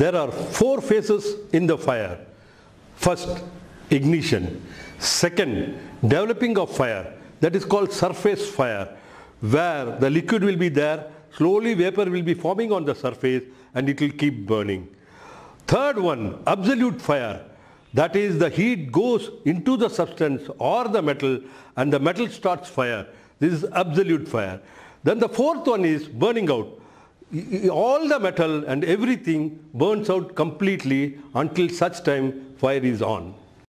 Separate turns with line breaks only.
there are four phases in the fire. First, ignition. Second, developing of fire. That is called surface fire, where the liquid will be there, slowly vapor will be forming on the surface and it will keep burning. Third one, absolute fire. That is the heat goes into the substance or the metal and the metal starts fire. This is absolute fire. Then the fourth one is burning out. All the metal and everything burns out completely until such time fire is on.